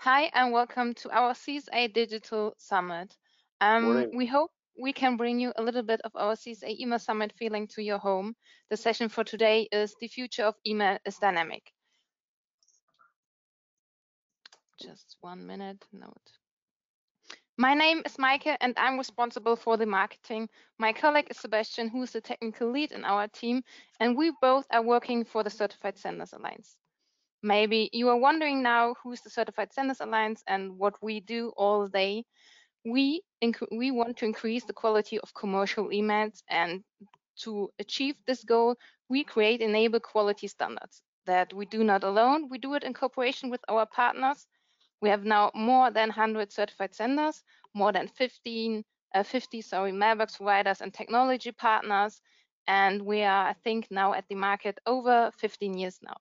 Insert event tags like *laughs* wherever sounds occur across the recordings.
Hi, and welcome to our CSA Digital Summit. Um, we hope we can bring you a little bit of our CSA email summit feeling to your home. The session for today is the future of email is dynamic. Just one minute note. My name is Maike and I'm responsible for the marketing. My colleague is Sebastian, who is the technical lead in our team, and we both are working for the Certified Senders Alliance. Maybe you are wondering now who's the Certified Senders Alliance and what we do all day. We, we want to increase the quality of commercial emails and to achieve this goal, we create enable quality standards that we do not alone. We do it in cooperation with our partners we have now more than 100 certified senders, more than 15, uh, 50 sorry, mailbox providers and technology partners. And we are, I think, now at the market over 15 years now.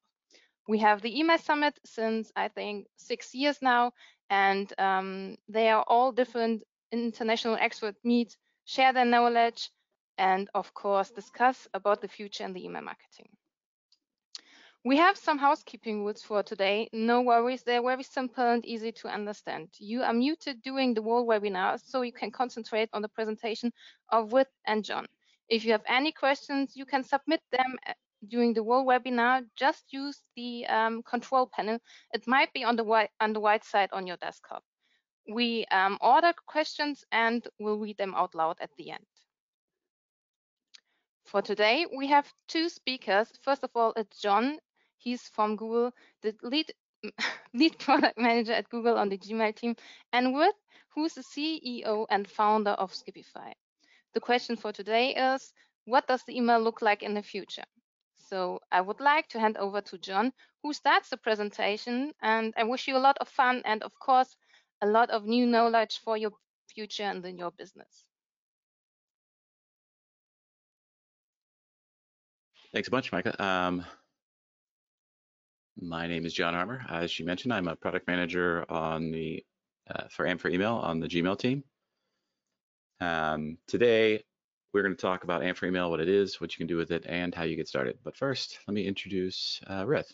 We have the email summit since, I think, six years now. And um, they are all different international experts meet, share their knowledge, and of course, discuss about the future in the email marketing. We have some housekeeping rules for today. No worries, they're very simple and easy to understand. You are muted during the whole webinar, so you can concentrate on the presentation of Ruth and John. If you have any questions, you can submit them during the whole webinar. Just use the um, control panel. It might be on the right, on the side on your desktop. We um, order questions and we'll read them out loud at the end. For today, we have two speakers. First of all, it's John. He's from Google, the lead *laughs* lead product manager at Google on the Gmail team, and Rith who's the CEO and founder of Skipify. The question for today is, what does the email look like in the future? So I would like to hand over to John, who starts the presentation, and I wish you a lot of fun and, of course, a lot of new knowledge for your future and in your business. Thanks a bunch, Maike. Um, my name is Jon Harmer. As you mentioned, I'm a product manager on the uh, for AMP4Email on the Gmail team. Um, today, we're going to talk about AMP4Email, what it is, what you can do with it, and how you get started. But first, let me introduce uh, Rith.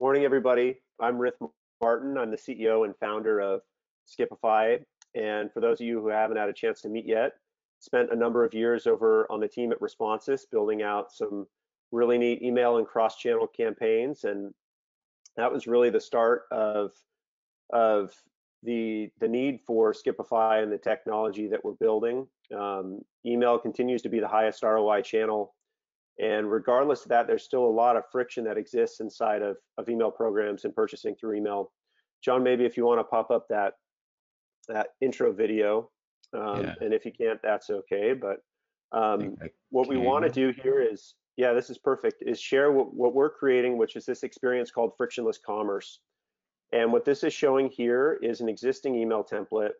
Morning, everybody. I'm Rith Martin. I'm the CEO and founder of Skipify. And for those of you who haven't had a chance to meet yet, spent a number of years over on the team at Responsys building out some really neat email and cross-channel campaigns, and that was really the start of of the the need for Skipify and the technology that we're building. Um, email continues to be the highest ROI channel, and regardless of that, there's still a lot of friction that exists inside of of email programs and purchasing through email. John, maybe if you want to pop up that that intro video, um, yeah. and if you can't, that's okay. But um, what we want to do here is yeah, this is perfect, is share what, what we're creating, which is this experience called frictionless commerce. And what this is showing here is an existing email template.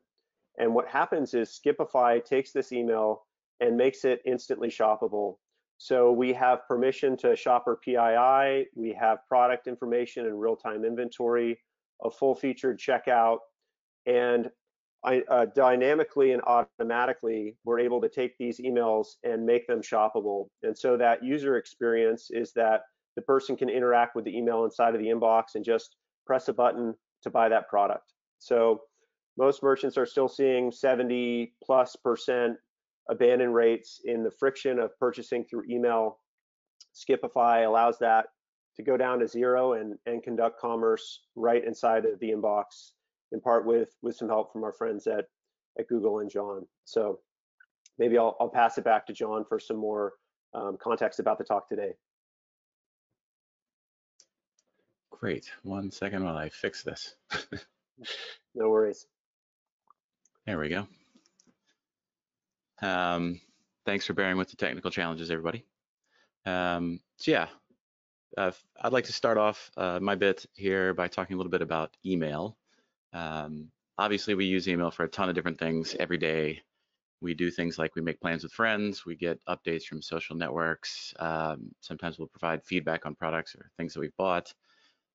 And what happens is Skipify takes this email and makes it instantly shoppable. So we have permission to shopper PII, we have product information and real-time inventory, a full featured checkout, and uh, dynamically and automatically, we're able to take these emails and make them shoppable. And so that user experience is that the person can interact with the email inside of the inbox and just press a button to buy that product. So most merchants are still seeing 70 plus percent abandon rates in the friction of purchasing through email. Skipify allows that to go down to zero and, and conduct commerce right inside of the inbox in part with with some help from our friends at at Google and John. So maybe I'll, I'll pass it back to John for some more um, context about the talk today. Great. One second while I fix this. *laughs* no worries. There we go. Um, thanks for bearing with the technical challenges, everybody. Um, so yeah, uh, I'd like to start off uh, my bit here by talking a little bit about email. Um, obviously, we use email for a ton of different things every day. We do things like we make plans with friends, we get updates from social networks. Um, sometimes we'll provide feedback on products or things that we've bought.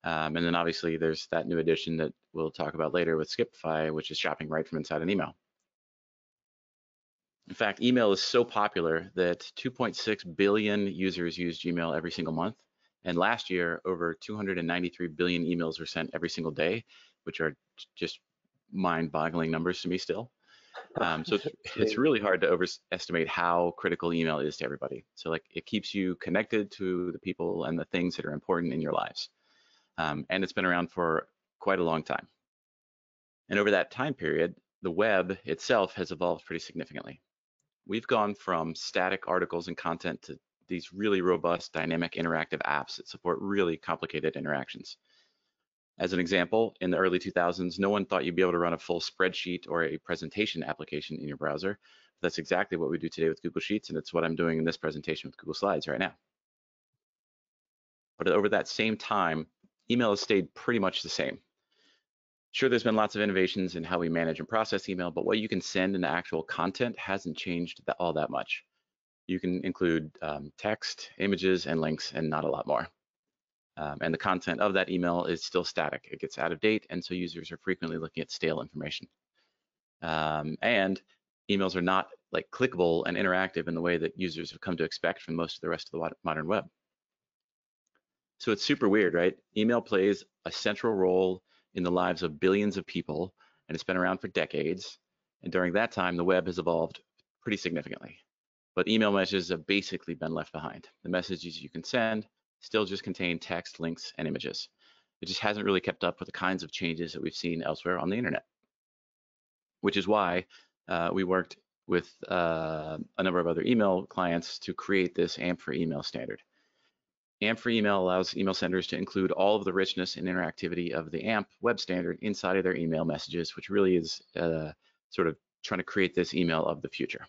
Um, and then obviously there's that new addition that we'll talk about later with Skipify, which is shopping right from inside an email. In fact, email is so popular that 2.6 billion users use Gmail every single month, And last year, over 293 billion emails were sent every single day, which are just mind-boggling numbers to me still. Um, so it's, *laughs* it's really hard to overestimate how critical email is to everybody. So like it keeps you connected to the people and the things that are important in your lives. Um, and it's been around for quite a long time. And over that time period, the web itself has evolved pretty significantly. We've gone from static articles and content to these really robust dynamic interactive apps that support really complicated interactions. As an example, in the early 2000s, no one thought you'd be able to run a full spreadsheet or a presentation application in your browser. That's exactly what we do today with Google Sheets, and it's what I'm doing in this presentation with Google Slides right now. But over that same time, email has stayed pretty much the same. Sure, there's been lots of innovations in how we manage and process email, but what you can send in the actual content hasn't changed that, all that much. You can include um, text, images, and links, and not a lot more. Um, and the content of that email is still static. It gets out of date, and so users are frequently looking at stale information. Um, and emails are not like clickable and interactive in the way that users have come to expect from most of the rest of the modern web. So it's super weird, right? Email plays a central role in the lives of billions of people, and it's been around for decades. And during that time, the web has evolved pretty significantly. But email messages have basically been left behind. The messages you can send still just contain text, links, and images. It just hasn't really kept up with the kinds of changes that we've seen elsewhere on the internet, which is why uh, we worked with uh, a number of other email clients to create this AMP for email standard. AMP for email allows email senders to include all of the richness and interactivity of the AMP web standard inside of their email messages, which really is uh, sort of trying to create this email of the future.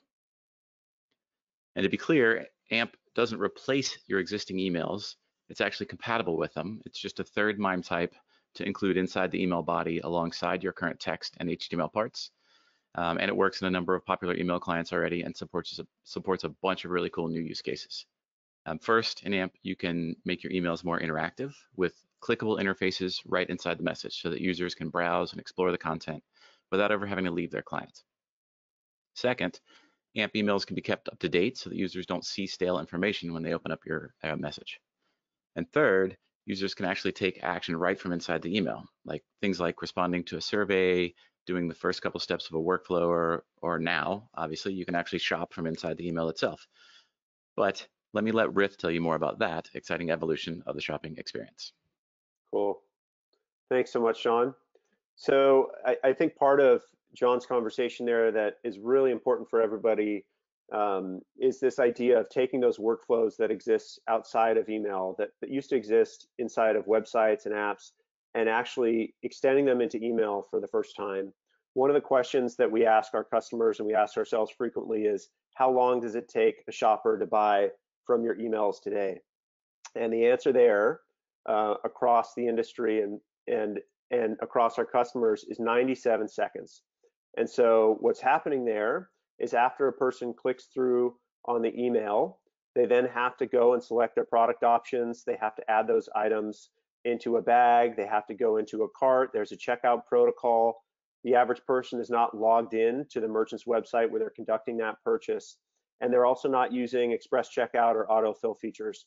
And to be clear, AMP doesn't replace your existing emails. It's actually compatible with them. It's just a third MIME type to include inside the email body alongside your current text and HTML parts. Um, and it works in a number of popular email clients already and supports supports a bunch of really cool new use cases. Um, first, in AMP, you can make your emails more interactive with clickable interfaces right inside the message so that users can browse and explore the content without ever having to leave their client. Second, AMP emails can be kept up to date so that users don't see stale information when they open up your uh, message. And third, users can actually take action right from inside the email, like things like responding to a survey, doing the first couple steps of a workflow, or, or now, obviously, you can actually shop from inside the email itself. But let me let Rith tell you more about that exciting evolution of the shopping experience. Cool. Thanks so much, John. So I, I think part of John's conversation there that is really important for everybody um, is this idea of taking those workflows that exist outside of email that, that used to exist inside of websites and apps and actually extending them into email for the first time. One of the questions that we ask our customers and we ask ourselves frequently is how long does it take a shopper to buy from your emails today? And the answer there uh, across the industry and and and across our customers is 97 seconds. And so what's happening there is after a person clicks through on the email, they then have to go and select their product options. They have to add those items into a bag. They have to go into a cart. There's a checkout protocol. The average person is not logged in to the merchant's website where they're conducting that purchase and they're also not using express checkout or autofill features.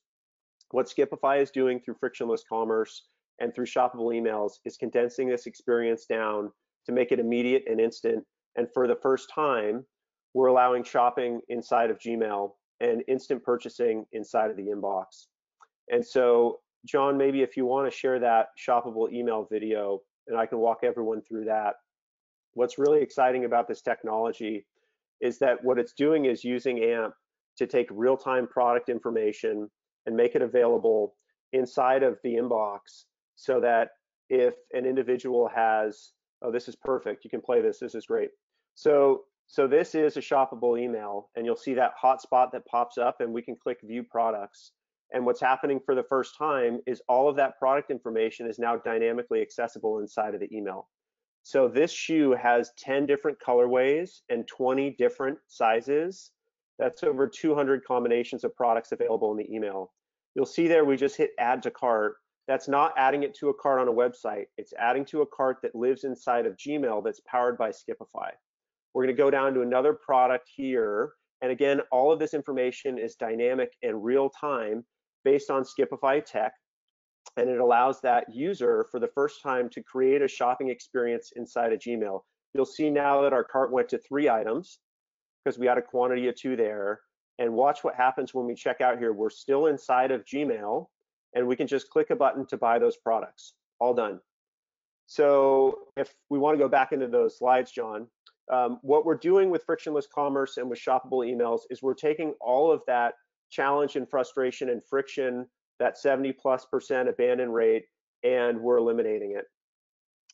What Skipify is doing through frictionless commerce and through shoppable emails is condensing this experience down to make it immediate and instant. And for the first time, we're allowing shopping inside of Gmail and instant purchasing inside of the inbox. And so, John, maybe if you want to share that shoppable email video, and I can walk everyone through that. What's really exciting about this technology is that what it's doing is using AMP to take real-time product information and make it available inside of the inbox so that if an individual has, oh, this is perfect, you can play this, this is great. So, so this is a shoppable email and you'll see that hotspot that pops up and we can click view products. And what's happening for the first time is all of that product information is now dynamically accessible inside of the email. So this shoe has 10 different colorways and 20 different sizes. That's over 200 combinations of products available in the email. You'll see there we just hit add to cart. That's not adding it to a cart on a website. It's adding to a cart that lives inside of Gmail that's powered by Skipify. We're going to go down to another product here. And again, all of this information is dynamic and real time based on Skipify tech, and it allows that user for the first time to create a shopping experience inside of Gmail. You'll see now that our cart went to three items because we had a quantity of two there. And watch what happens when we check out here. We're still inside of Gmail and we can just click a button to buy those products. All done. So if we want to go back into those slides, John, um, what we're doing with frictionless commerce and with shoppable emails is we're taking all of that challenge and frustration and friction, that 70 plus percent abandon rate, and we're eliminating it.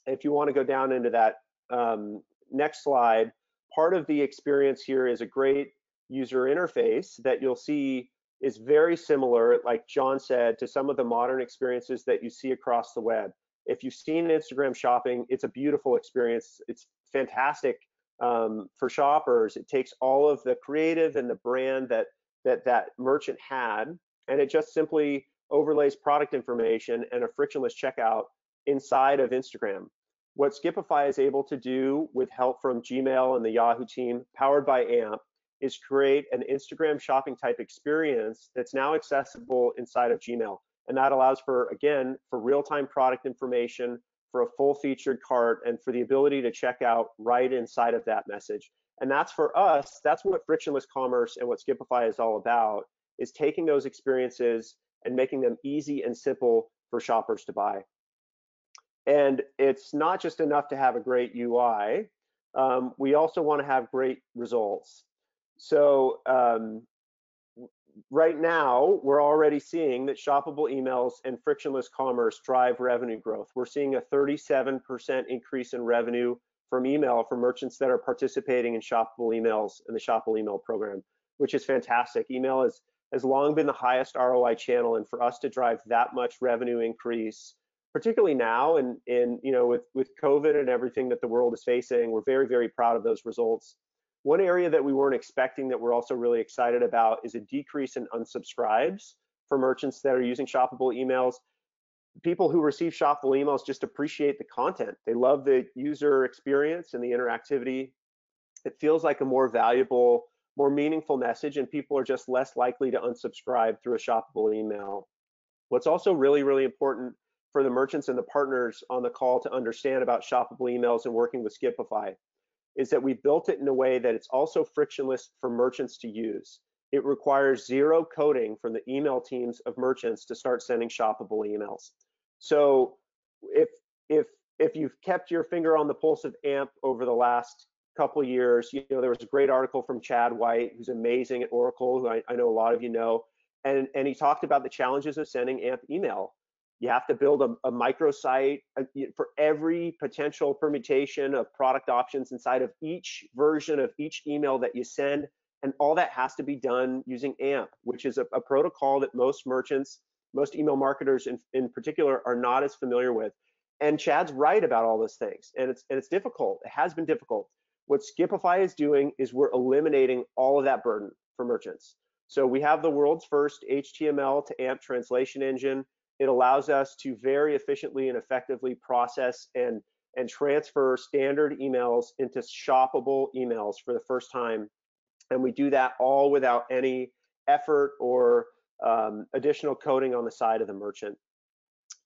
If you want to go down into that um, next slide, part of the experience here is a great user interface that you'll see is very similar, like John said, to some of the modern experiences that you see across the web. If you've seen Instagram shopping, it's a beautiful experience. It's fantastic um, for shoppers. It takes all of the creative and the brand that that that merchant had, and it just simply overlays product information and a frictionless checkout inside of Instagram. What Skipify is able to do with help from Gmail and the Yahoo team, powered by AMP, is create an Instagram shopping type experience that's now accessible inside of Gmail. And that allows for, again, for real-time product information, for a full featured cart, and for the ability to check out right inside of that message. And that's for us, that's what frictionless commerce and what Skipify is all about, is taking those experiences and making them easy and simple for shoppers to buy. And it's not just enough to have a great UI. Um, we also want to have great results. So um, right now, we're already seeing that shoppable emails and frictionless commerce drive revenue growth. We're seeing a 37% increase in revenue from email for merchants that are participating in shoppable emails in the shoppable email program, which is fantastic. Email is, has long been the highest ROI channel, and for us to drive that much revenue increase particularly now and in you know with with covid and everything that the world is facing we're very very proud of those results. One area that we weren't expecting that we're also really excited about is a decrease in unsubscribes for merchants that are using shoppable emails. People who receive shoppable emails just appreciate the content. They love the user experience and the interactivity. It feels like a more valuable more meaningful message and people are just less likely to unsubscribe through a shoppable email what's also really really important for the merchants and the partners on the call to understand about shoppable emails and working with Skipify is that we built it in a way that it's also frictionless for merchants to use. It requires zero coding from the email teams of merchants to start sending shoppable emails. So if if if you've kept your finger on the pulse of AMP over the last couple years, you know there was a great article from Chad White, who's amazing at Oracle, who I, I know a lot of you know, and and he talked about the challenges of sending AMP email you have to build a, a microsite uh, for every potential permutation of product options inside of each version of each email that you send. And all that has to be done using AMP, which is a, a protocol that most merchants, most email marketers in, in particular, are not as familiar with. And Chad's right about all those things. And it's and it's difficult. It has been difficult. What Skipify is doing is we're eliminating all of that burden for merchants. So we have the world's first HTML to AMP translation engine. It allows us to very efficiently and effectively process and, and transfer standard emails into shoppable emails for the first time. And we do that all without any effort or um, additional coding on the side of the merchant.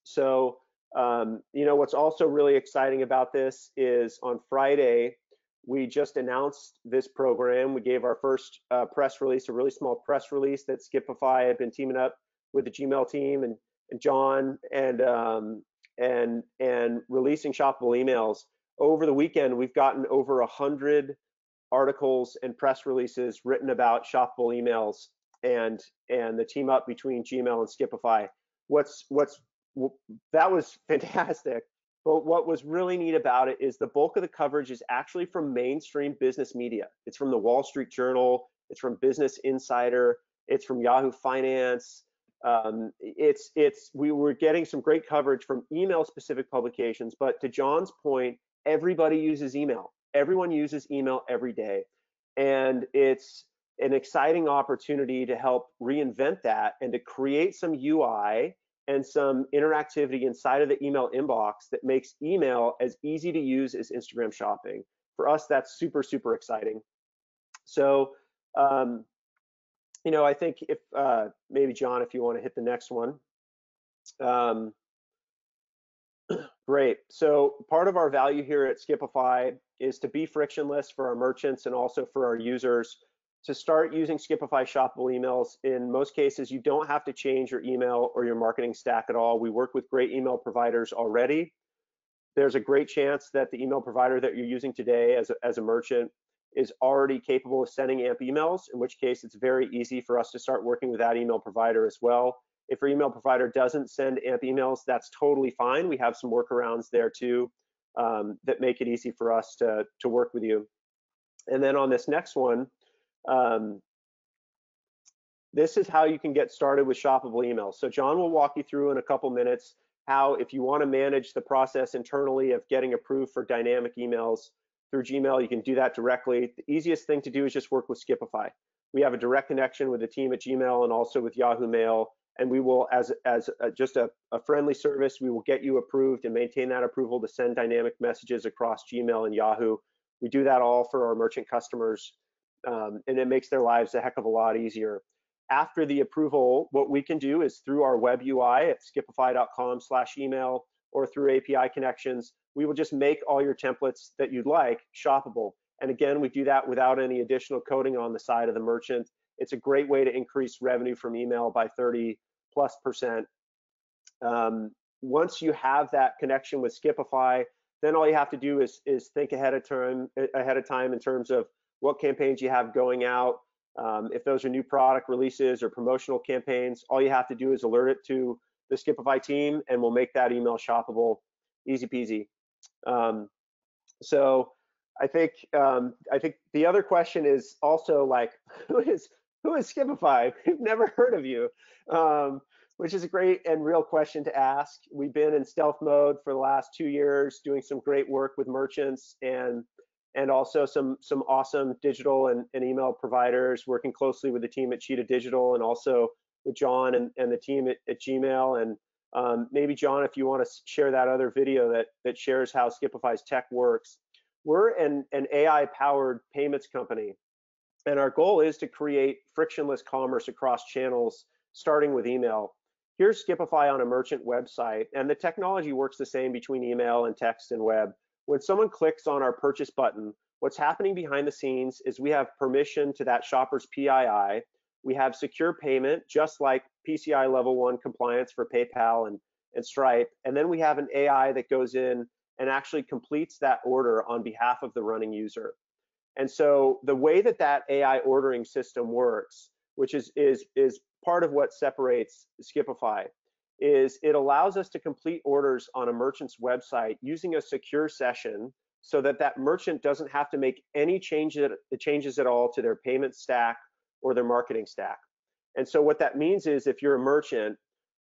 So, um, you know, what's also really exciting about this is on Friday, we just announced this program. We gave our first uh, press release, a really small press release that Skipify had been teaming up with the Gmail team and and John and um, and and releasing shoppable emails. Over the weekend, we've gotten over a hundred articles and press releases written about shoppable emails and and the team up between Gmail and Skipify. What's what's that was *laughs* fantastic. But what was really neat about it is the bulk of the coverage is actually from mainstream business media. It's from the Wall Street Journal, it's from Business Insider, it's from Yahoo Finance, um, it's it's we were getting some great coverage from email specific publications but to john's point everybody uses email. Everyone uses email every day. And it's an exciting opportunity to help reinvent that and to create some ui and some interactivity inside of the email inbox that makes email as easy to use as instagram shopping for us that's super super exciting so um, you know, I think if uh, maybe John, if you want to hit the next one. Um, *clears throat* great. So part of our value here at Skipify is to be frictionless for our merchants and also for our users to start using Skipify shoppable emails. In most cases, you don't have to change your email or your marketing stack at all. We work with great email providers already. There's a great chance that the email provider that you're using today as a, as a merchant is already capable of sending AMP emails, in which case it's very easy for us to start working with that email provider as well. If your email provider doesn't send AMP emails, that's totally fine. We have some workarounds there too um, that make it easy for us to, to work with you. And then on this next one, um, this is how you can get started with shoppable emails. So John will walk you through in a couple minutes how if you want to manage the process internally of getting approved for dynamic emails through Gmail, you can do that directly. The easiest thing to do is just work with Skipify. We have a direct connection with the team at Gmail and also with Yahoo Mail, and we will, as as a, just a, a friendly service, we will get you approved and maintain that approval to send dynamic messages across Gmail and Yahoo. We do that all for our merchant customers um, and it makes their lives a heck of a lot easier. After the approval, what we can do is through our web UI at skipify.com slash email or through API connections, we will just make all your templates that you'd like shoppable. And again, we do that without any additional coding on the side of the merchant. It's a great way to increase revenue from email by 30 plus percent. Um, once you have that connection with Skipify, then all you have to do is, is think ahead of time ahead of time in terms of what campaigns you have going out. Um, if those are new product releases or promotional campaigns, all you have to do is alert it to the Skipify team and we'll make that email shoppable, easy peasy. Um, so I think um, I think the other question is also like, *laughs* who is who is Skipify? *laughs* We've never heard of you, um, which is a great and real question to ask. We've been in stealth mode for the last two years, doing some great work with merchants, and and also some some awesome digital and, and email providers working closely with the team at Cheetah Digital and also with John and, and the team at, at Gmail. And um, maybe John, if you want to share that other video that that shares how Skipify's tech works. We're an, an AI powered payments company. And our goal is to create frictionless commerce across channels, starting with email. Here's Skipify on a merchant website, and the technology works the same between email and text and web when someone clicks on our purchase button, what's happening behind the scenes is we have permission to that shopper's PII. We have secure payment, just like PCI level one compliance for PayPal and, and Stripe. And then we have an AI that goes in and actually completes that order on behalf of the running user. And so the way that that AI ordering system works, which is is is part of what separates Skipify, is it allows us to complete orders on a merchant's website using a secure session so that that merchant doesn't have to make any changes, changes at all to their payment stack or their marketing stack. And so what that means is if you're a merchant,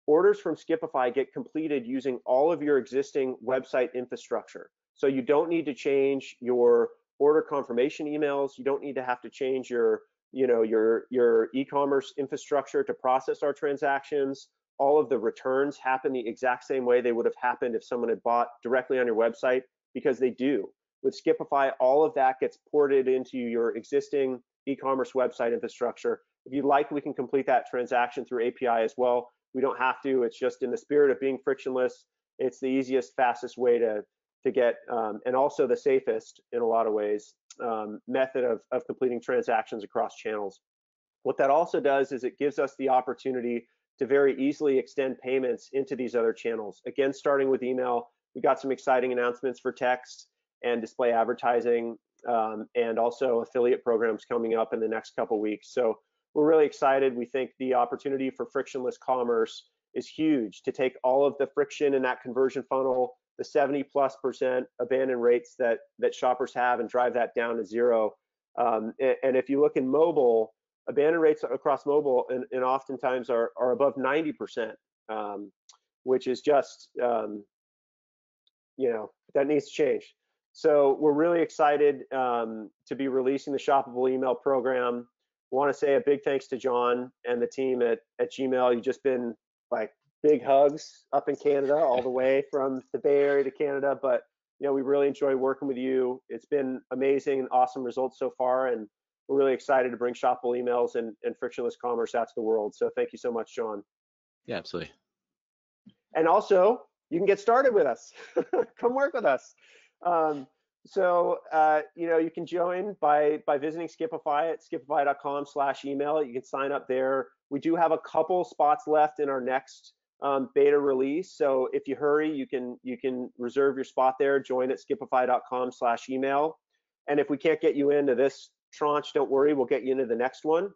orders from Skipify get completed using all of your existing website infrastructure. So you don't need to change your order confirmation emails. You don't need to have to change your, you know, your your e-commerce infrastructure to process our transactions all of the returns happen the exact same way they would have happened if someone had bought directly on your website because they do. With Skipify, all of that gets ported into your existing e-commerce website infrastructure. If you'd like, we can complete that transaction through API as well. We don't have to. It's just in the spirit of being frictionless. It's the easiest, fastest way to to get, um, and also the safest in a lot of ways, um, method of, of completing transactions across channels. What that also does is it gives us the opportunity to very easily extend payments into these other channels. Again, starting with email, we got some exciting announcements for text and display advertising um, and also affiliate programs coming up in the next couple weeks. So we're really excited. We think the opportunity for frictionless commerce is huge to take all of the friction in that conversion funnel, the 70 plus percent abandon rates that that shoppers have and drive that down to zero. Um, and, and if you look in mobile, abandon rates across mobile and, and oftentimes are, are above 90%, um, which is just, um, you know, that needs to change. So we're really excited um, to be releasing the shoppable email program. Want to say a big thanks to John and the team at, at Gmail. You've just been like big hugs up in Canada, all the way from the Bay Area to Canada. But you know, we really enjoy working with you. It's been amazing and awesome results so far, and we're really excited to bring shoppable emails and, and frictionless commerce out to the world. So thank you so much, John. Yeah, absolutely. And also, you can get started with us. *laughs* Come work with us. Um, so uh, you know you can join by by visiting Skipify at skipify.com/email. You can sign up there. We do have a couple spots left in our next um, beta release. So if you hurry, you can you can reserve your spot there. Join at skipify.com/email. And if we can't get you into this tranche, don't worry, we'll get you into the next one.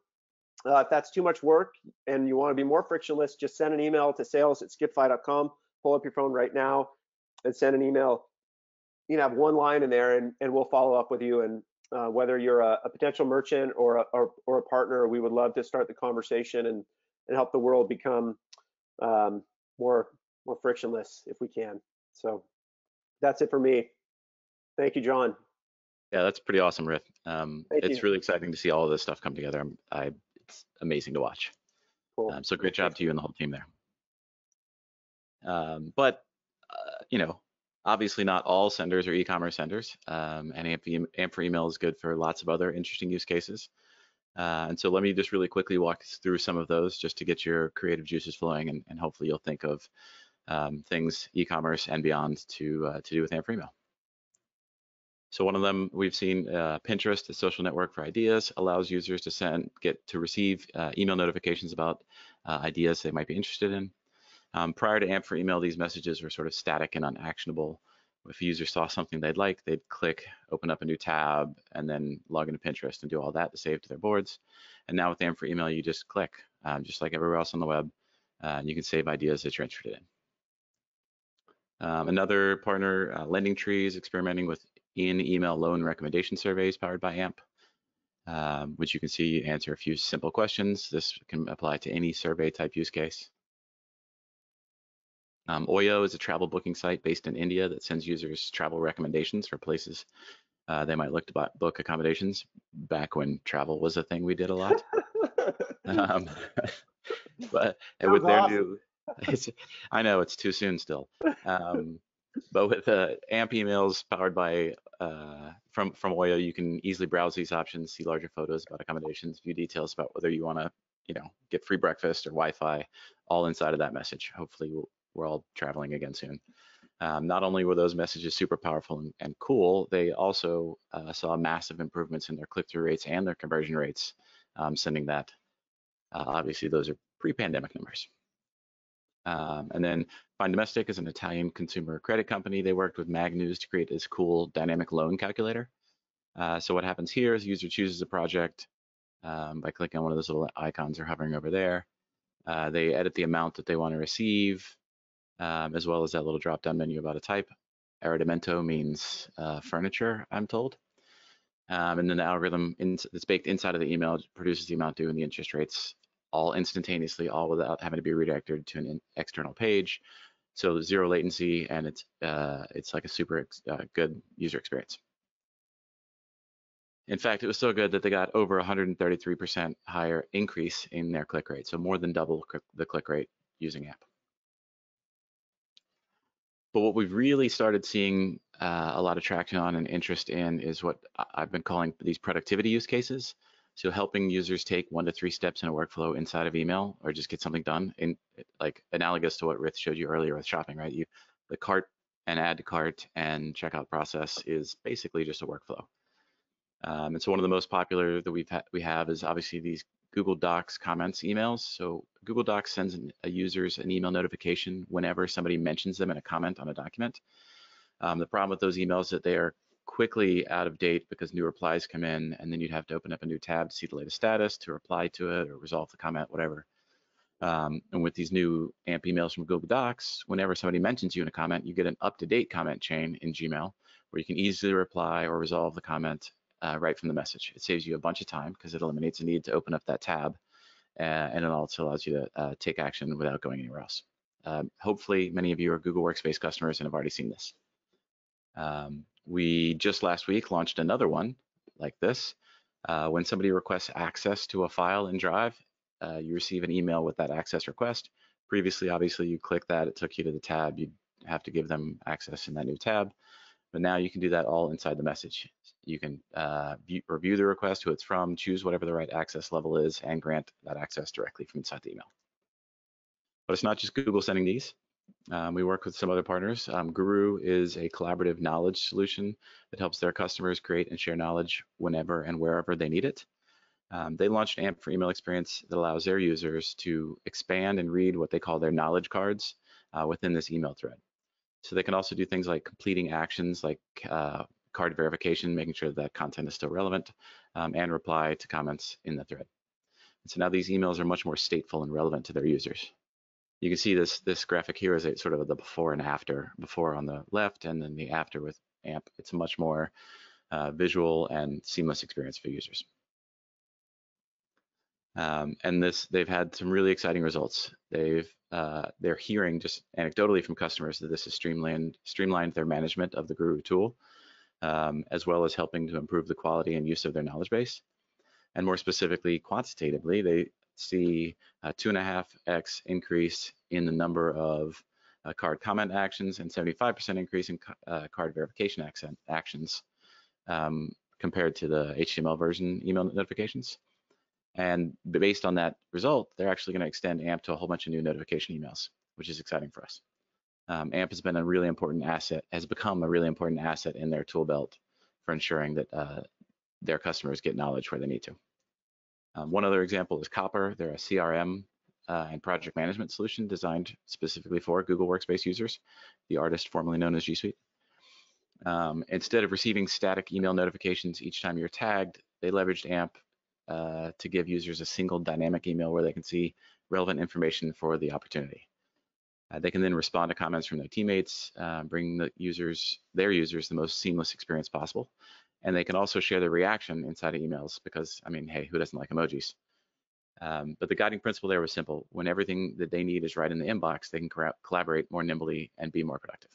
Uh, if that's too much work and you want to be more frictionless, just send an email to sales at skipify.com. Pull up your phone right now and send an email you know have one line in there and, and we'll follow up with you and uh, whether you're a, a, potential merchant or a, or, or, a partner we would love to start the conversation and, and help the world become um, more more frictionless if we can so that's it for me thank you john yeah that's pretty awesome Rith um, it's you. really exciting to see all of this stuff come together I'm, I, it's amazing to watch cool. Um, so great job to you and the whole team there um, but uh, you know Obviously, not all senders are e-commerce senders, um, and AMP, AMP for email is good for lots of other interesting use cases. Uh, and so let me just really quickly walk through some of those just to get your creative juices flowing, and, and hopefully you'll think of um, things e-commerce and beyond to uh, to do with AMP for email. So one of them we've seen uh, Pinterest, a social network for ideas, allows users to send, get to receive uh, email notifications about uh, ideas they might be interested in. Um, prior to AMP for email, these messages were sort of static and unactionable. If a user saw something they'd like, they'd click, open up a new tab, and then log into Pinterest and do all that to save to their boards. And now with AMP for email, you just click, um, just like everywhere else on the web, uh, and you can save ideas that you're interested in. Um, another partner, uh, LendingTree, is experimenting with in-email loan recommendation surveys powered by AMP, um, which you can see answer a few simple questions. This can apply to any survey type use case. Um, Oyo is a travel booking site based in India that sends users travel recommendations for places uh, they might look to buy, book accommodations back when travel was a thing we did a lot. *laughs* um, *laughs* but Sounds with their awesome. new, *laughs* I know it's too soon still. Um, but with uh, AMP emails powered by uh, from from Oyo, you can easily browse these options, see larger photos about accommodations, view details about whether you want to, you know, get free breakfast or Wi-Fi, all inside of that message. Hopefully, we're all traveling again soon. Um, not only were those messages super powerful and, and cool, they also uh, saw massive improvements in their click-through rates and their conversion rates, um, sending that. Uh, obviously, those are pre-pandemic numbers. Um, and then Findomestic is an Italian consumer credit company. They worked with Magnews to create this cool dynamic loan calculator. Uh, so what happens here is the user chooses a project um, by clicking on one of those little icons or hovering over there. Uh, they edit the amount that they want to receive, um, as well as that little drop-down menu about a type. Arredamento means uh, furniture, I'm told. Um, and then the algorithm in, that's baked inside of the email produces the amount due and the interest rates all instantaneously, all without having to be redirected to an in, external page. So zero latency, and it's uh, it's like a super uh, good user experience. In fact, it was so good that they got over 133% higher increase in their click rate, so more than double the click rate using AMP. But what we've really started seeing uh, a lot of traction on and interest in is what I've been calling these productivity use cases. So helping users take one to three steps in a workflow inside of email or just get something done in like analogous to what Rith showed you earlier with shopping, right? You the cart and add to cart and checkout process is basically just a workflow. Um, and so one of the most popular that we've we have is obviously these Google Docs comments emails. So Google Docs sends an, a users an email notification whenever somebody mentions them in a comment on a document. Um, the problem with those emails is that they are quickly out of date because new replies come in and then you'd have to open up a new tab to see the latest status, to reply to it or resolve the comment, whatever. Um, and with these new AMP emails from Google Docs, whenever somebody mentions you in a comment, you get an up-to-date comment chain in Gmail where you can easily reply or resolve the comment uh, right from the message. It saves you a bunch of time because it eliminates the need to open up that tab, uh, and it also allows you to uh, take action without going anywhere else. Um, hopefully, many of you are Google Workspace customers and have already seen this. Um, we just last week launched another one like this. Uh, when somebody requests access to a file in Drive, uh, you receive an email with that access request. Previously, obviously, you click that, it took you to the tab. You'd have to give them access in that new tab But now you can do that all inside the message. You can uh, view, review the request, who it's from, choose whatever the right access level is, and grant that access directly from inside the email. But it's not just Google sending these. Um, we work with some other partners. Um, Guru is a collaborative knowledge solution that helps their customers create and share knowledge whenever and wherever they need it. Um, they launched AMP for email experience that allows their users to expand and read what they call their knowledge cards uh, within this email thread. So they can also do things like completing actions like uh, card verification, making sure that, content is still relevant, um, and reply to comments in the thread. And so now these emails are much more stateful and relevant to their users. You can see this this graphic here is a sort of the before and after, before on the left and then the after with AMP. It's a much more uh, visual and seamless experience for users. Um, and this, they've had some really exciting results. They've, uh, they're hearing just anecdotally from customers that this has streamlined, streamlined their management of the Guru tool, um, as well as helping to improve the quality and use of their knowledge base. And more specifically, quantitatively, they see a two and a half X increase in the number of uh, card comment actions and 75% increase in uh, card verification accent actions um, compared to the HTML version email notifications. And based on that result, they're actually going to extend AMP to a whole bunch of new notification emails, which is exciting for us. Um, AMP has been a really important asset, has become a really important asset in their tool belt for ensuring that uh, their customers get knowledge where they need to. Um, one other example is Copper. They're a CRM uh, and project management solution designed specifically for Google Workspace users, the artist formerly known as G Suite. Um, instead of receiving static email notifications each time you're tagged, they leveraged AMP uh, to give users a single dynamic email where they can see relevant information for the opportunity. Uh, they can then respond to comments from their teammates, uh, bring the users, their users, the most seamless experience possible. And they can also share their reaction inside of emails because, I mean, hey, who doesn't like emojis? Um, but the guiding principle there was simple. When everything that they need is right in the inbox, they can collaborate more nimbly and be more productive.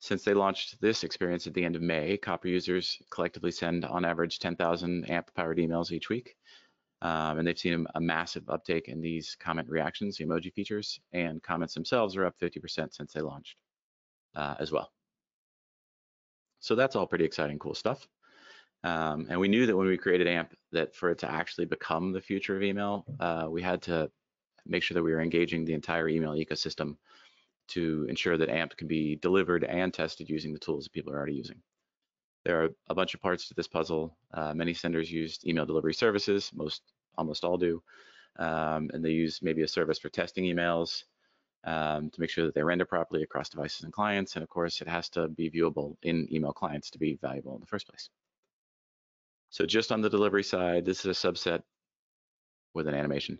Since they launched this experience at the end of May, Copper users collectively send on average 10,000 AMP-powered emails each week. Um, and they've seen a, massive uptake in these comment reactions, the emoji features, and comments themselves are up 50% since they launched uh, as well. So that's all pretty exciting, cool stuff. Um, and we knew that when we created AMP that for it to actually become the future of email, uh, we had to make sure that we were engaging the entire email ecosystem to ensure that AMP can be delivered and tested using the tools that people are already using. There are a bunch of parts to this puzzle. Uh, many senders use email delivery services, most almost all do, um, and they use maybe a service for testing emails um, to make sure that they render properly across devices and clients, and of course it has to be viewable in email clients to be valuable in the first place. So just on the delivery side, this is a subset with an animation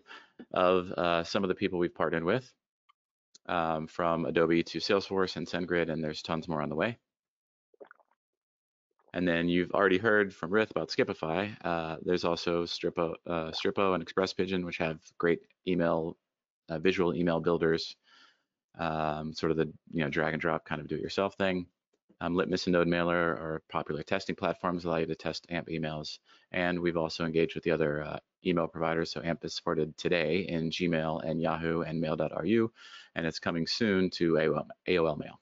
of uh, some of the people we've partnered with um, from Adobe to Salesforce and SendGrid, and there's tons more on the way. And then you've already heard from Rith about Skipify. Uh, there's also Stripo, uh, Stripo and ExpressPigeon, which have great email, uh, visual email builders, um, sort of the you know drag and drop kind of do-it-yourself thing. Um, Litmus and NodeMailer are popular testing platforms, allow you to test AMP emails. And we've also engaged with the other uh, email providers. So AMP is supported today in Gmail and Yahoo and Mail.ru, and it's coming soon to AOL, AOL Mail.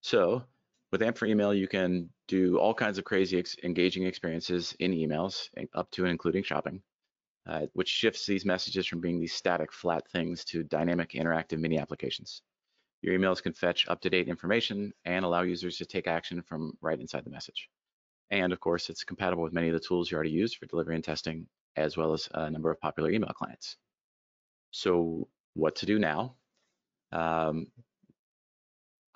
So with AMP for email, you can do all kinds of crazy ex engaging experiences in emails, up to and including shopping, uh, which shifts these messages from being these static, flat things to dynamic, interactive mini applications. Your emails can fetch up-to-date information and allow users to take action from right inside the message. And of course, it's compatible with many of the tools you already use for delivery and testing, as well as a number of popular email clients. So what to do now? Um,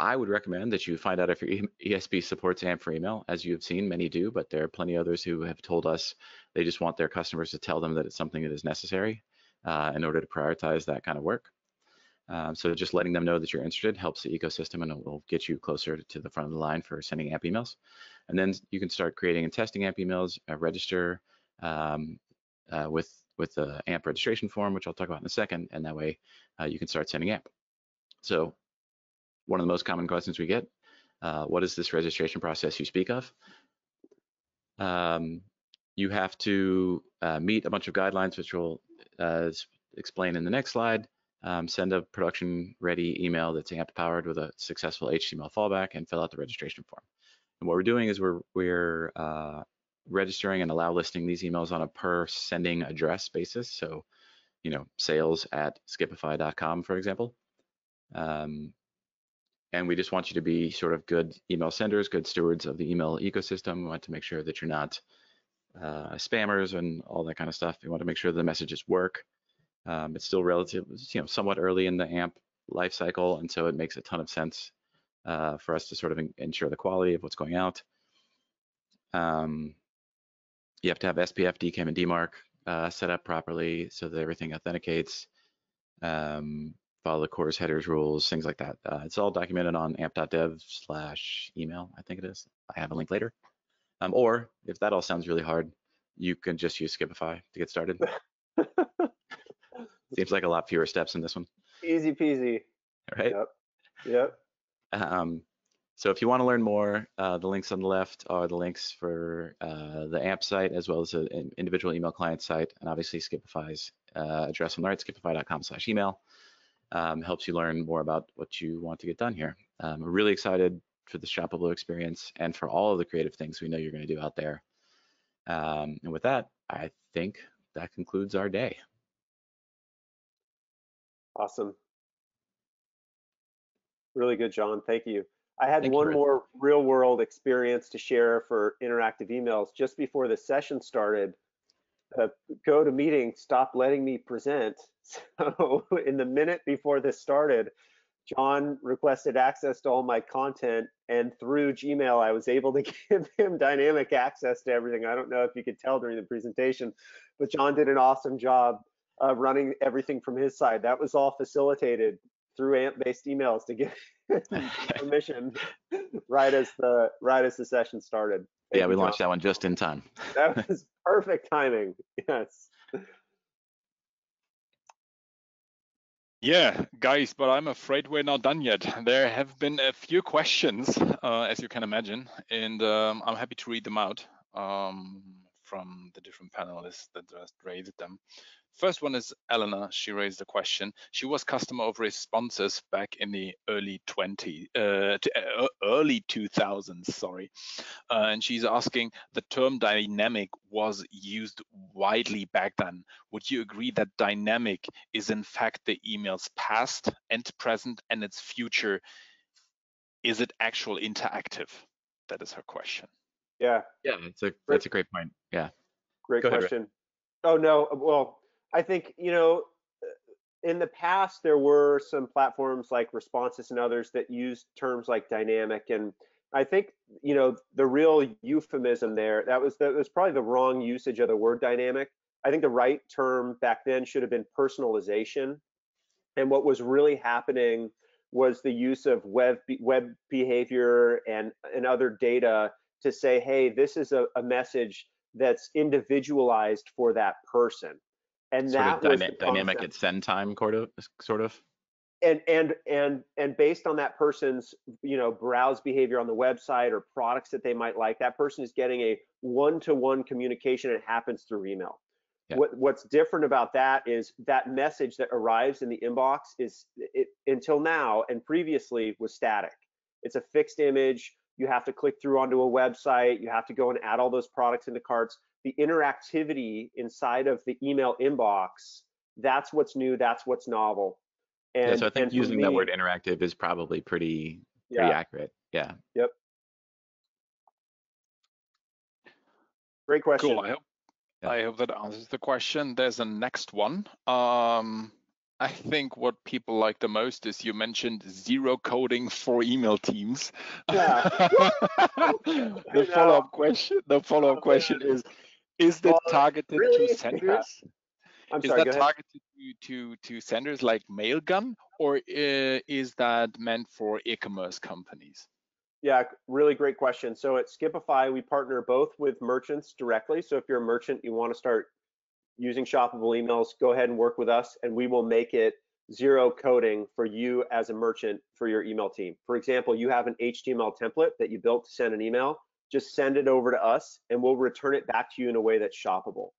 I would recommend that you find out if your ESP supports AMP for email. As you have seen, many do, but there are plenty others who have told us they just want their customers to tell them that it's something that is necessary uh, in order to prioritize that kind of work. Um, so just letting them know that you're interested helps the ecosystem and it will get you closer to the front of the line for sending AMP emails. And then you can start creating and testing AMP emails, uh, register um, uh, with, with the AMP registration form, which I'll talk about in a second, and that way uh, you can start sending AMP. So one of the most common questions we get, uh, what is this registration process you speak of? Um, you have to uh, meet a bunch of guidelines, which we'll uh, explain in the next slide. um, send a production ready email that's AMP powered with a successful HTML fallback and fill out the registration form. And what we're doing is we're, we're uh, registering and allow listing these emails on a per sending address basis. So, you know, sales at skipify.com, for example. Um, and we just want you to be sort of good email senders, good stewards of the email ecosystem. We want to make sure that you're not uh, spammers and all that kind of stuff. We want to make sure the messages work. Um, it's still relative, you know, somewhat early in the AMP life cycle, and so it makes a ton of sense uh, for us to sort of ensure the quality of what's going out. Um, you have to have SPF, DKIM, and DMARC uh, set up properly so that everything authenticates. Um, follow the CORS headers rules, things like that. Uh, it's all documented on amp.dev slash email, I think it is. I have a link later. Um, or if that all sounds really hard, you can just use Skipify to get started. *laughs* Seems like a lot fewer steps in this one. Easy peasy. Right? Yep. Yep. Um, so if you want to learn more, uh, the links on the left are the links for uh, the AMP site as well as an individual email client site, and obviously Skipify's uh, address on the right, skipify.com slash email um, helps you learn more about what you want to get done here. Um, we're really excited for the shoppable experience and for all of the creative things we know you're going to do out there. Um, and with that, I think that concludes our day. Awesome. Really good, John. Thank you. I had Thank one you, more real world experience to share for interactive emails. Just before the session started, uh, meeting. stopped letting me present. *laughs* So in the minute before this started, John requested access to all my content and through Gmail, I was able to *laughs* give him dynamic access to everything. I don't know if you could tell during the presentation, but John did an awesome job of running everything from his side. That was all facilitated through AMP-based emails to give *laughs* permission right as the right as the session started. Thank yeah, we launched that one just in time. *laughs* that was perfect timing. Yes. Yeah, guys, but I'm afraid we're not done yet. There have been a few questions, uh, as you can imagine, and um, I'm happy to read them out um, from the different panelists that just raised them. First one is Eleanor. She raised a question. She was customer of Responsys back in the early 20, uh, uh, early 2000s, sorry. Uh, and she's asking, the term dynamic was used widely back then. Would you agree that dynamic is in fact the email's past and present and its future? Is it actual interactive? That is her question. Yeah. Yeah, it's a that's a great point. Yeah. Great Go question. Ahead, oh no, well, I think, you know, uh, in the past, there were some platforms like Responsys and others that used terms like dynamic. And I think, you know, the real euphemism there, that was, that was probably the wrong usage of the word dynamic. I think the right term back then should have been personalization. And what was really happening was the use of web web behavior and, and other data to say, hey, this is a, a message that's individualized for that person and sort that was dyna- dynamic at send time, sort of, sort of. And and and and based on that person's you know browse behavior on the website or products that they might like, that person is getting a one-to-one communication. It happens through email. Yeah. What what's different about that is that message that arrives in the inbox is it until now and previously was static. It's a fixed image. You have to click through onto a website. You have to go and add all those products into carts the interactivity inside of the email inbox, that's what's new, that's what's novel. And, yeah, so I think using me, that word interactive is probably pretty pretty yeah. accurate. Yeah. Yep. Great question. Cool. I hope yeah. I hope that answers the question. There's a next one. Um, I think what people like the most is you mentioned zero coding for email teams. Yeah. *laughs* the follow-up question. The follow-up question is is that targeted really? to senders? I'm is sorry, that targeted to, to, to senders like Mailgun, or uh, is that meant for e-commerce companies? Yeah, really great question. So at Skipify, we partner both with merchants directly. So if you're a merchant, you want to start using shoppable emails, go ahead and work with us, and we will make it zero coding for you as a merchant for your email team. For example, you have an HTML template that you built to send an email just send it over to us and we'll return it back to you in a way that's shoppable.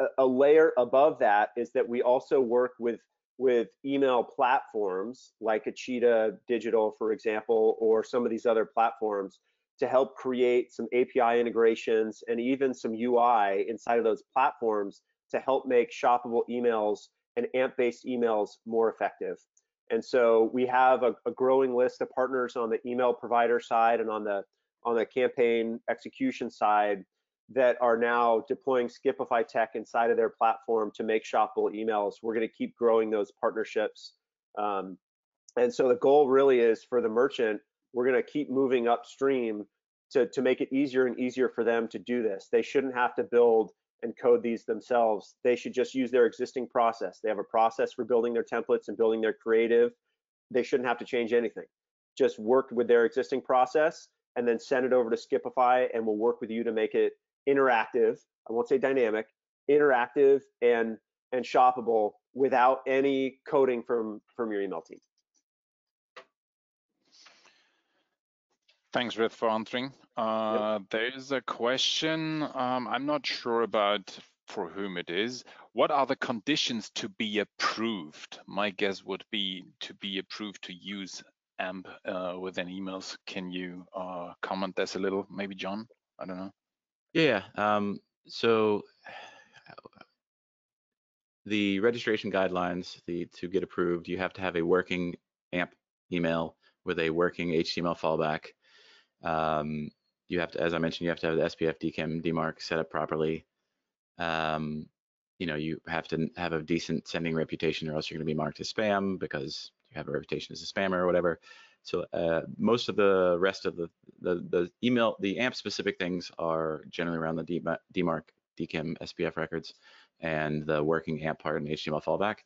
A, a layer above that is that we also work with with email platforms like a Cheetah Digital, for example, or some of these other platforms to help create some API integrations and even some UI inside of those platforms to help make shoppable emails and AMP-based emails more effective. And so we have a, a, growing list of partners on the email provider side and on the on the campaign execution side that are now deploying Skipify tech inside of their platform to make shoppable emails. We're going to keep growing those partnerships. Um, and so the goal really is for the merchant, we're going to keep moving upstream to, to make it easier and easier for them to do this. They shouldn't have to build and code these themselves. They should just use their existing process. They have a process for building their templates and building their creative. They shouldn't have to change anything. Just work with their existing process and then send it over to Skipify and we'll work with you to make it interactive. I won't say dynamic, interactive and and shoppable without any coding from from your email team. Thanks, Rith, for answering. Uh, yep. There is a question. Um, I'm not sure about for whom it is. What are the conditions to be approved? My guess would be to be approved to use AMP uh, within emails. Can you uh, comment this a little? Maybe John? I don't know. Yeah. Um, so the registration guidelines, the to get approved, you have to have a working AMP email with a working HTML fallback um, you have to, as I mentioned, you have to have the SPF DKIM DMARC set up properly. Um, you know, you have to have a decent sending reputation or else you're going to be marked as spam because you have a reputation as a spammer or whatever. So uh, most of the rest of the, the, the email, the AMP specific things are generally around the DMARC, DKIM, SPF records and the working AMP part and HTML fallback.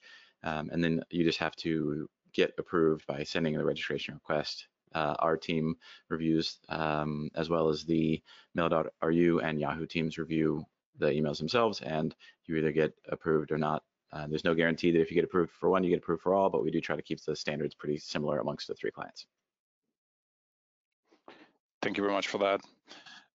Um, and then you just have to get approved by sending the registration request uh, our team reviews, um, as well as the mail.ru and Yahoo teams review the emails themselves, and you either get approved or not. Uh, there's no guarantee that if you get approved for one, you get approved for all, but we do try to keep the standards pretty similar amongst the three clients. Thank you very much for that.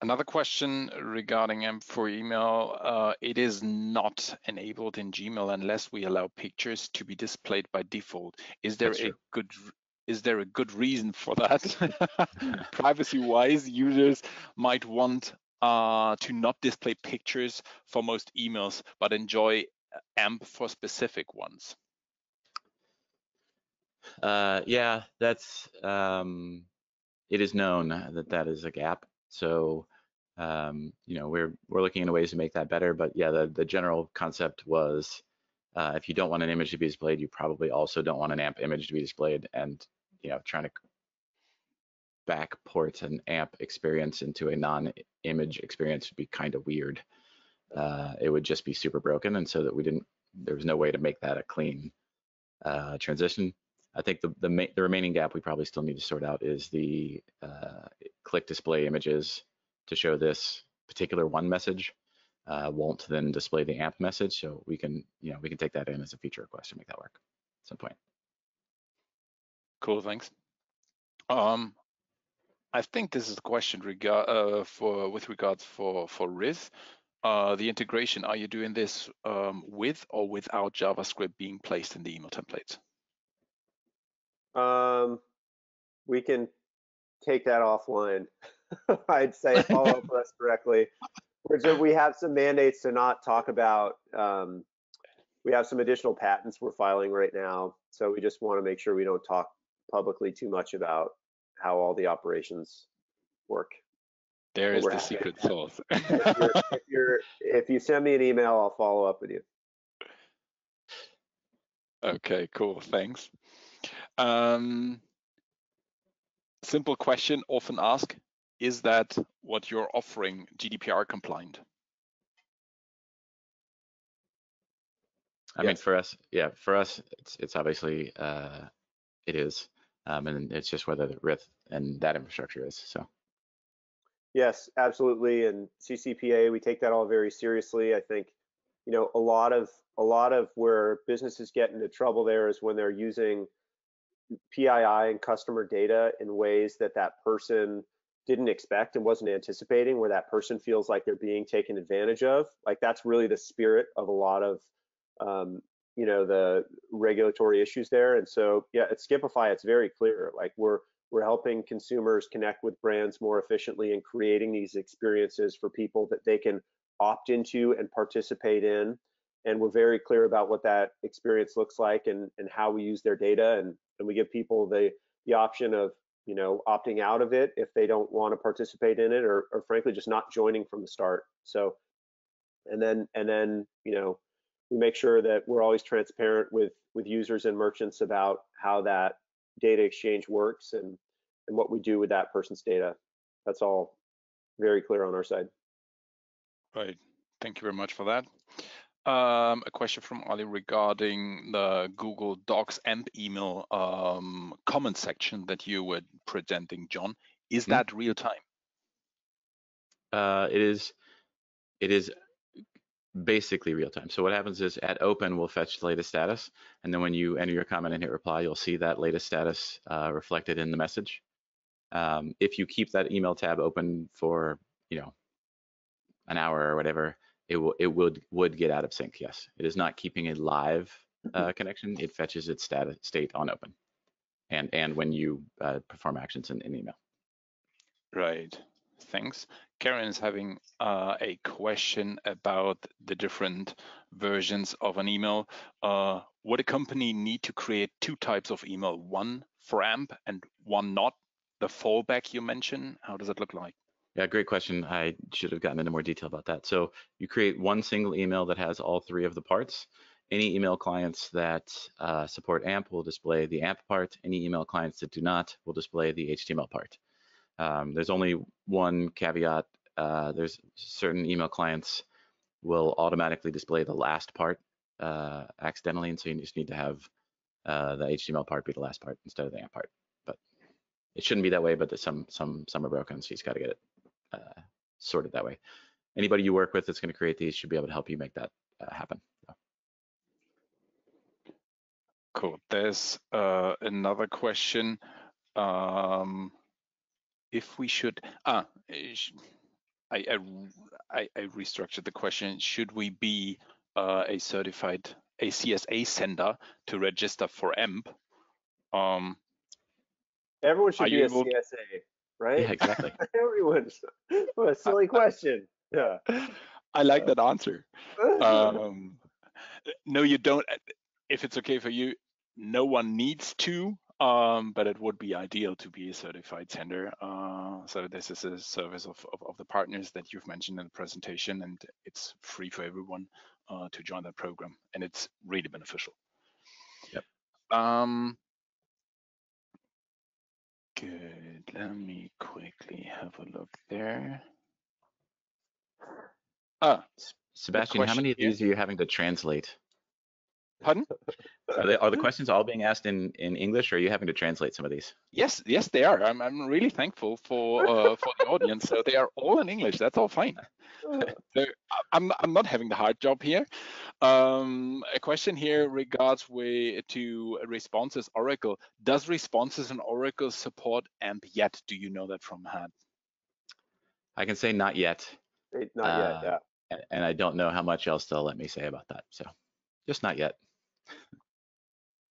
Another question regarding AMP for email. Uh, it is not enabled in Gmail unless we allow pictures to be displayed by default. Is there a good is there a good reason for that? *laughs* Privacy wise, users might want uh, to not display pictures for most emails, but enjoy AMP for specific ones. Uh, yeah, that's um, it is known that that is a gap. So um, you know we're we're looking into ways to make that better. But yeah, the the general concept was uh, if you don't want an image to be displayed, you probably also don't want an AMP image to be displayed. And you know trying to backport an amp experience into a non-image experience would be kind of weird. Uh, it would just be super broken, and so that we didn't. There was no way to make that a clean uh, transition. I think the the, the, remaining gap we probably still need to sort out is the uh, click display images to show this particular one message uh, won't then display the amp message. So we can, you know, we can take that in as a feature request to make that work at some point. Cool, thanks. Um, I think this is a question regard uh, for with regards for for Rith. Uh, the integration, are you doing this um, with or without JavaScript being placed in the email templates? Um, we can take that offline. *laughs* I'd say follow up with us directly. We have some mandates to not talk about. Um, we have some additional patents we're filing right now, so we just want to make sure we don't talk publicly too much about how all the operations work. There is the secret sauce. *laughs* if, you're, if, you're, if you send me an email, I'll follow up with you. Okay, cool. Thanks. Um, simple question often asked, is that what you're offering GDPR compliant? I yes. mean, for us, yeah, for us, it's it's obviously uh, it is um, and it's just whether the RIF and that infrastructure is. So. Yes, absolutely. And CCPA, we take that all very seriously. I think, you know, a lot of a lot of where businesses get into trouble there is when they're using PII and customer data in ways that that person didn't expect and wasn't anticipating, where that person feels like they're being taken advantage of. Like that's really the spirit of a lot of um, you know the regulatory issues there. And so yeah, at Skipify, it's very clear. Like we're we're helping consumers connect with brands more efficiently and creating these experiences for people that they can opt into and participate in. And we're very clear about what that experience looks like and, and how we use their data. And, and we give people the, the option of, you know, opting out of it if they don't want to participate in it or, or frankly, just not joining from the start. So, and then, and then, you know, we make sure that we're always transparent with, with users and merchants about how that data exchange works and, and what we do with that person's data. That's all very clear on our side. Right. Thank you very much for that. Um, a question from Ali regarding the Google Docs AMP email um, comment section that you were presenting, John. Is Mhm. that real time? Uh, it is it is basically real time. So what happens is at open we'll fetch the latest status, and then when you enter your comment and hit reply, you'll see that latest status uh, reflected in the message. Um, if you keep that email tab open for you know an hour or whatever, it will it would would get out of sync. Yes, it is not keeping a live uh, connection. It fetches its status state on open, and and when you uh, perform actions in, in email. Right. Thanks. Karen is having uh, a question about the different versions of an email. Uh, would a company need to create two types of email, one for AMP and one not? The fallback you mentioned, how does it look like? Yeah, great question. I should have gotten into more detail about that. So you create one single email that has all three of the parts. Any email clients that uh, support AMP will display the AMP part. Any email clients that do not will display the HTML part. Um, there's only one caveat. Uh, there's certain email clients will automatically display the last part uh, accidentally, and so you just need to have uh, the HTML part be the last part instead of the AMP part. But it shouldn't be that way, but some some some are broken, so you just got to get it uh, sorted that way. Anybody you work with that's going to create these should be able to help you make that uh, happen. So. Cool. There's uh, another question. Um, if we should, ah, sh- I, I, I, I restructured the question. Should we be uh, a certified a CSA sender to register for AMP? Um, Everyone should be a able- CSA, right? Yeah, exactly. *laughs* Everyone. What a silly question. Yeah. I like that answer. Um, *laughs* no, you don't. If it's okay for you, no one needs to, um, but it would be ideal to be a certified sender. Uh, so this is a service of, of, of the partners that you've mentioned in the presentation, and it's free for everyone uh, to join that program, and it's really beneficial. Yep. Um, good. Let me quickly have a look there. Ah, Sebastian, how many of here. these are you having to translate? Pardon? *laughs* Are, they, are the questions all being asked in, in English, or are you having to translate some of these? Yes, yes, they are. I'm I'm really thankful for uh, for the audience. So they are all in English. That's all fine. *laughs* So I- I'm I'm not having the hard job here. Um, a question here regards way to Responsys Oracle. Does Responsys in Oracle support AMP yet? Do you know that from hand? I can say not yet, It- Not Uh, yet, yeah. and I don't know how much else they'll let me say about that. So just not yet.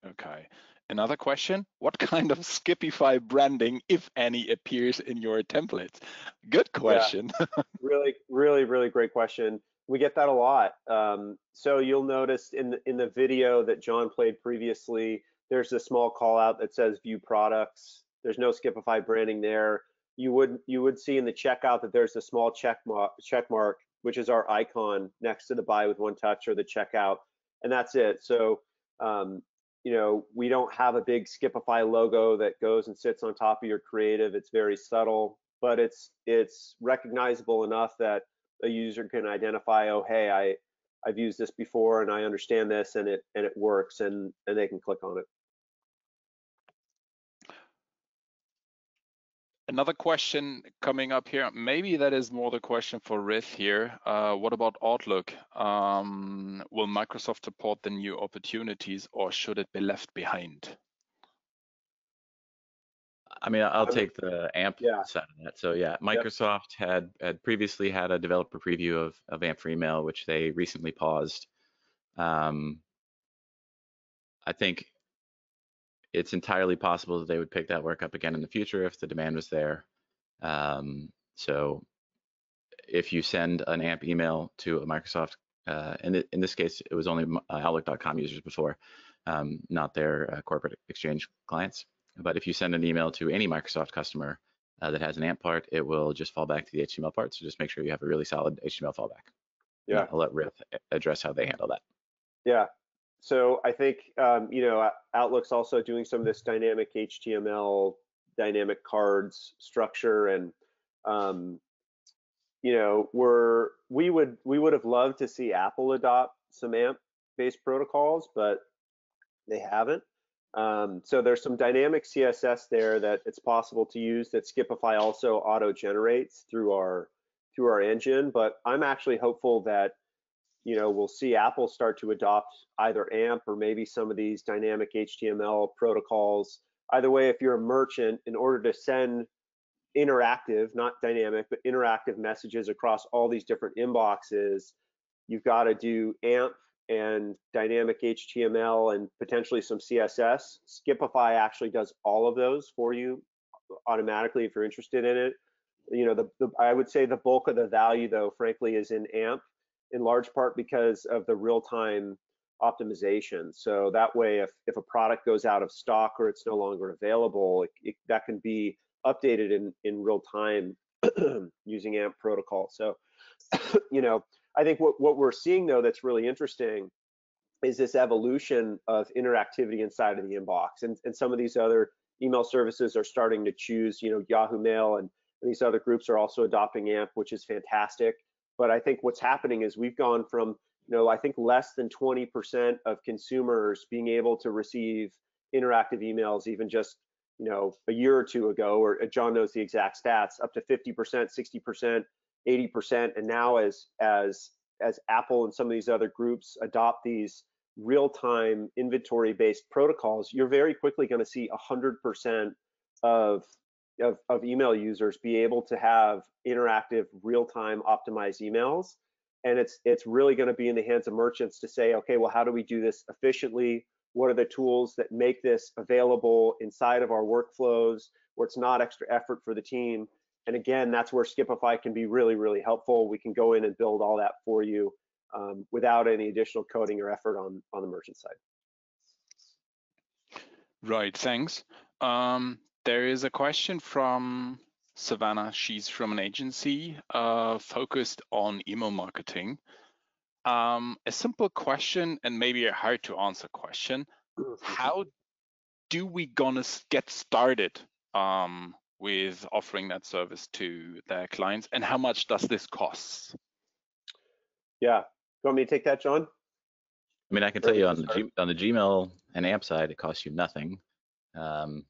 Okay. Another question: What kind of Skipify branding, if any, appears in your templates? Good question. *laughs* really, really, really great question. We get that a lot. Um, so you'll notice in the, in the video that John played previously, there's a small call out that says view products. There's no Skipify branding there. You would you would see in the checkout that there's a small check mark, check mark, which is our icon next to the buy with one touch or the checkout, and that's it. So um, you know we don't have a big Skipify logo that goes and sits on top of your creative. It's very subtle, but it's it's recognizable enough that a user can identify, oh, hey, I, I've used this before and I understand this and it and it works and and they can click on it. Another question coming up here. Maybe that is more the question for Rith here. Uh, what about Outlook? Um, will Microsoft support the new opportunities or should it be left behind? I mean, I'll take the AMP yeah. side of that. So yeah, Microsoft had had previously had a developer preview of, of AMP for email, which they recently paused. Um, I think it's entirely possible that they would pick that work up again in the future if the demand was there. Um, so if you send an AMP email to a Microsoft, uh, and in this case, it was only uh, Outlook.com users before, um, not their uh, corporate Exchange clients. But if you send an email to any Microsoft customer uh, that has an AMP part, it will just fall back to the HTML part. So just make sure you have a really solid HTML fallback. Yeah. I'll let Rith address how they handle that. Yeah. So I think um, you know Outlook's also doing some of this dynamic HTML, dynamic cards structure, and um, you know we're we would we would have loved to see Apple adopt some AMP-based protocols, but they haven't. Um, so there's some dynamic CSS there that it's possible to use that Skipify also auto generates through our through our engine. But I'm actually hopeful that you know we'll see Apple start to adopt either AMP or maybe some of these dynamic HTML protocols. Either way, if you're a merchant, in order to send interactive, not dynamic, but interactive messages across all these different inboxes, you've got to do AMP and dynamic HTML and potentially some CSS. Skipify actually does all of those for you automatically if you're interested in it. You know, the, the, I would say the bulk of the value though, frankly, is in AMP in large part because of the real-time optimization. So that way, if, if a product goes out of stock or it's no longer available, it, it, that can be updated in, in real time *clears throat* using AMP protocol. So, *clears throat* you know, I think what, what we're seeing though that's really interesting is this evolution of interactivity inside of the inbox. And, and some of these other email services are starting to choose, you know, Yahoo Mail and, and these other groups are also adopting AMP, which is fantastic. But I think what's happening is we've gone from, you know, I think less than 20% of consumers being able to receive interactive emails even just, you know, a year or two ago, or uh, John knows the exact stats, up to 50%, 60%, 80%. And now as as as Apple and some of these other groups adopt these real-time inventory-based protocols, you're very quickly going to see 100% of, of, of email users be able to have interactive, real-time optimized emails. And it's it's really going to be in the hands of merchants to say, okay, well, how do we do this efficiently? What are the tools that make this available inside of our workflows where it's not extra effort for the team? And again, that's where Skipify can be really, really helpful. We can go in and build all that for you um, without any additional coding or effort on, on the merchant side. Right, thanks. Um, there is a question from Savannah. She's from an agency uh, focused on email marketing. Um, a simple question and maybe a hard to answer question. How do we gonna get started um, with offering that service to their clients and how much does this cost? Yeah, you want me to take that, John? I mean, I can tell you on the, G, on the Gmail and AMP side, it costs you nothing. Um,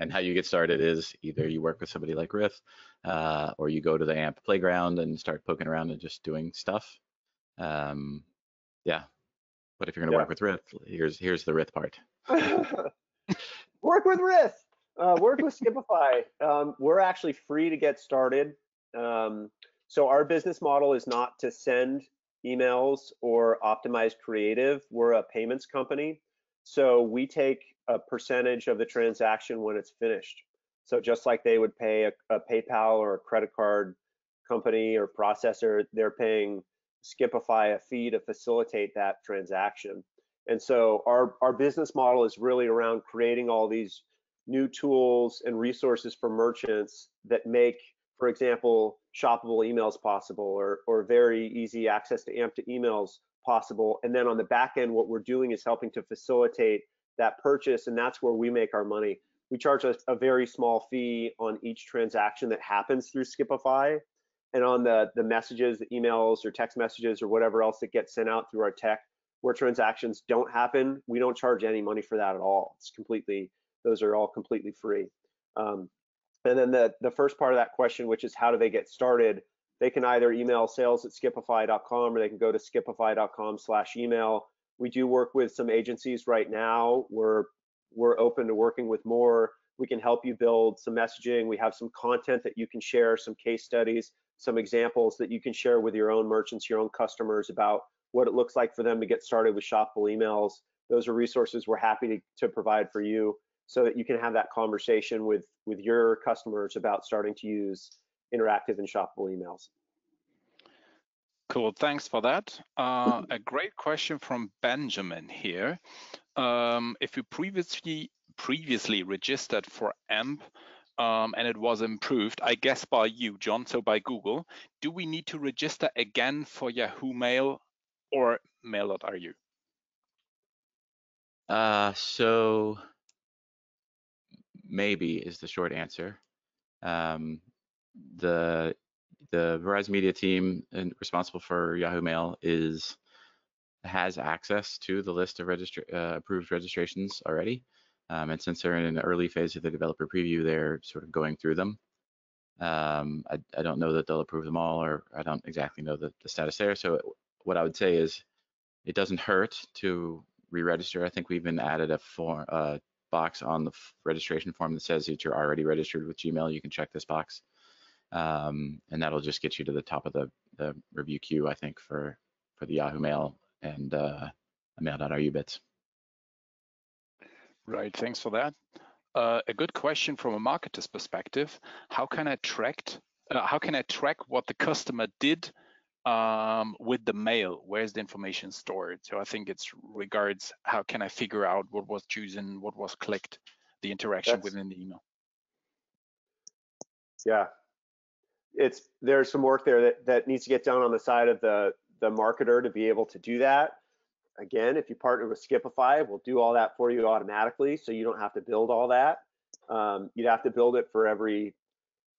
and how you get started is either you work with somebody like Rith, uh, or you go to the AMP playground and start poking around and just doing stuff. Um, yeah, but if you're going to yeah. work with Rith, here's here's the Rith part. *laughs* work with Rith uh, work with Skipify. Um, we're actually free to get started. Um, so our business model is not to send emails or optimize creative. We're a payments company. So we take a percentage of the transaction when it's finished. So just like they would pay a, a PayPal or a credit card company or processor, they're paying Skipify a fee to facilitate that transaction. And so our, our business model is really around creating all these new tools and resources for merchants that make, for example, shoppable emails possible or, or very easy access to AMP to emails possible. And then on the back end, what we're doing is helping to facilitate that purchase, and that's where we make our money. We charge a, a very small fee on each transaction that happens through Skipify. And on the, the messages, the emails or text messages or whatever else that gets sent out through our tech, where transactions don't happen, we don't charge any money for that at all. It's completely those are all completely free. Um, and then the, the first part of that question, which is how do they get started? They can either email sales at skipify.com or they can go to skipify.com slash email. We do work with some agencies right now. We're, we're open to working with more. We can help you build some messaging. We have some content that you can share, some case studies, some examples that you can share with your own merchants, your own customers about what it looks like for them to get started with shoppable emails those are resources we're happy to, to provide for you so that you can have that conversation with, with your customers about starting to use interactive and shoppable emails. Cool, thanks for that. Uh, a great question from Benjamin here. Um, if you previously previously registered for AMP um, and it was improved, I guess by you, John, so by Google, do we need to register again for Yahoo Mail or mail.ru? Uh, so maybe is the short answer. Um, the the Verizon Media team and responsible for Yahoo Mail is has access to the list of uh, approved registrations already. Um, and since they're in an early phase of the developer preview, they're sort of going through them. Um, I, I, don't know that they'll approve them all, or I don't exactly know the, the status there. So what I would say is it doesn't hurt to re-register. I think we've even added a form, uh, box on the registration form that says that you're already registered with Gmail. You can check this box, um, and that'll just get you to the top of the, the review queue, I think, for for the Yahoo Mail and uh, mail.ru bits. Right, thanks for that. Uh, a good question from a marketer's perspective: How can I track? Uh, how can I track what the customer did um, with the mail, where's the information stored? So I think it's regards how can I figure out what was chosen, what was clicked, the interaction That's, within the email. Yeah, it's there's some work there that, that needs to get done on the side of the the marketer to be able to do that. Again, if you partner with Skipify, we'll do all that for you automatically, so you don't have to build all that. Um, you'd have to build it for every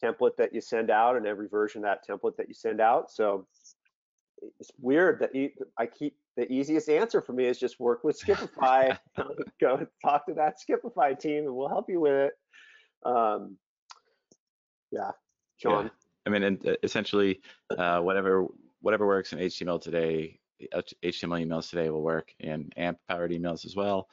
template that you send out and every version of that template that you send out. So it's weird that you, I keep the easiest answer for me is just work with Skipify. *laughs* Go talk to that Skipify team, and we'll help you with it. Um, yeah, John. Yeah. I mean, uh, essentially, uh, whatever whatever works in HTML today, HTML emails today will work in AMP-powered emails as well.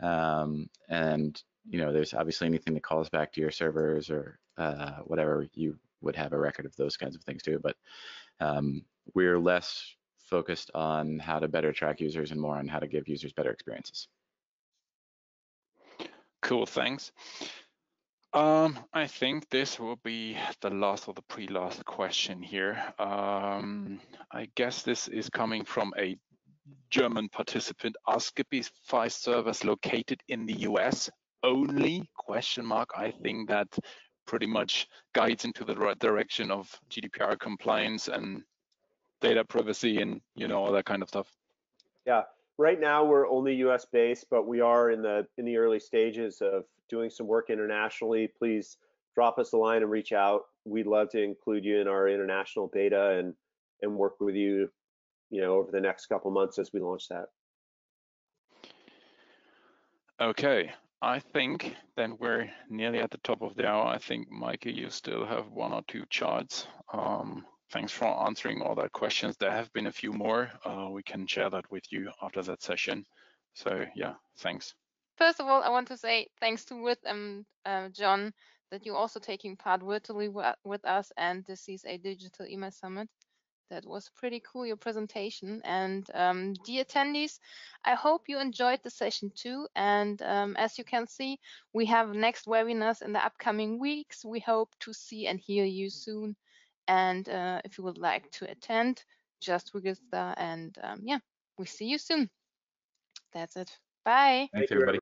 Um, and you know, there's obviously anything that calls back to your servers or uh, whatever you would have a record of those kinds of things too. But um, we're less focused on how to better track users and more on how to give users better experiences. Cool, thanks. Um, I think this will be the last or the pre-last question here. Um, I guess this is coming from a German participant. Are Skipify servers located in the US only? Question mark. I think that pretty much guides into the right direction of GDPR compliance and data privacy and you know all that kind of stuff. Yeah, right now we're only U.S. based, but we are in the in the early stages of doing some work internationally. Please drop us a line and reach out. We'd love to include you in our international beta and and work with you, you know, over the next couple months as we launch that. Okay, I think then we're nearly at the top of the hour. I think, Maike, you still have one or two charts. Um, thanks for answering all that questions. There have been a few more. Uh, we can share that with you after that session. So yeah, thanks. First of all, I want to say thanks to Ruth and uh, John that you're also taking part virtually with us and this is a digital email summit. That was pretty cool, your presentation. And um, dear attendees, I hope you enjoyed the session too. And um, as you can see, we have next webinars in the upcoming weeks. We hope to see and hear you soon. And uh, if you would like to attend, just register. And um, yeah, we see you soon. That's it. Bye. Thanks, everybody.